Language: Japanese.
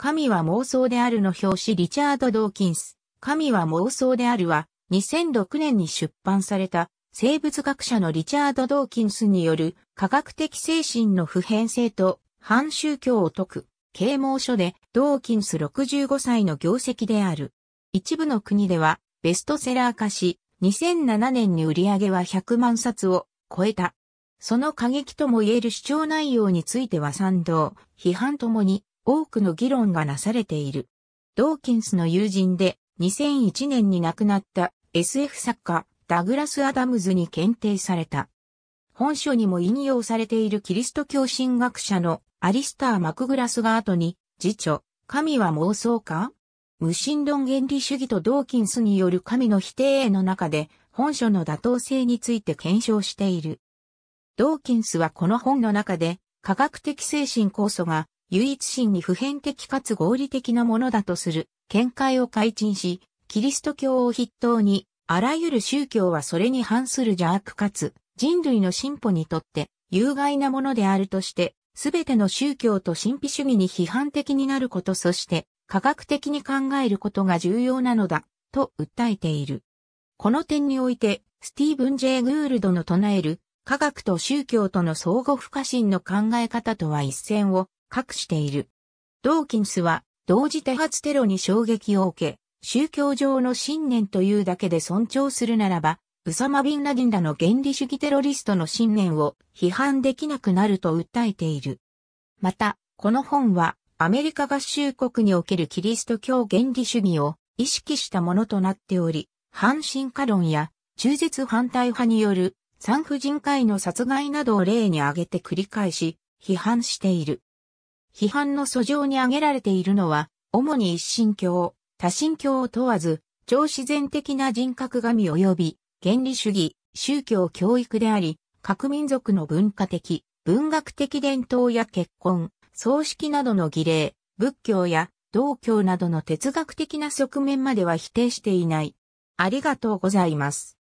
神は妄想であるの表紙リチャード・ドーキンス。神は妄想であるは、2006年に出版された、生物学者のリチャード・ドーキンスによる科学的精神の普遍性と反宗教を説く、啓蒙書で、ドーキンス65歳の業績である。一部の国では、ベストセラー化し、2007年に売り上げは100万冊を超えた。その過激とも言える主張内容については賛同、批判ともに多くの議論がなされている。ドーキンスの友人で2001年に亡くなった SF 作家ダグラス・アダムズに検定された。本書にも引用されているキリスト教神学者のアリスター・マクグラスが後に、自著、神は妄想か無神論原理主義とドーキンスによる神の否定への中で、本書の妥当性について検証している。ドーキンスはこの本の中で、科学的精神こそが、唯一心に普遍的かつ合理的なものだとする、見解を改陳し、キリスト教を筆頭に、あらゆる宗教はそれに反する邪悪かつ、人類の進歩にとって、有害なものであるとして、すべての宗教と神秘主義に批判的になることそして、科学的に考えることが重要なのだ、と訴えている。この点において、スティーブン・ジェイ・グールドの唱える科学と宗教との相互不可侵の考え方とは一線を画している。ドーキンスは同時多発テロに衝撃を受け、宗教上の信念というだけで尊重するならば、ウサマ・ビンラディンらの原理主義テロリストの信念を批判できなくなると訴えている。また、この本はアメリカ合衆国におけるキリスト教原理主義を意識したものとなっており、反進化論や中絶反対派による産婦人科医の殺害などを例に挙げて繰り返し、批判している。批判の訴状に挙げられているのは、主に一神教、多神教を問わず、超自然的な人格神及び、原理主義、宗教教育であり、各民族の文化的、文学的伝統や結婚、葬式などの儀礼、仏教や道教などの哲学的な側面までは否定していない。ありがとうございます。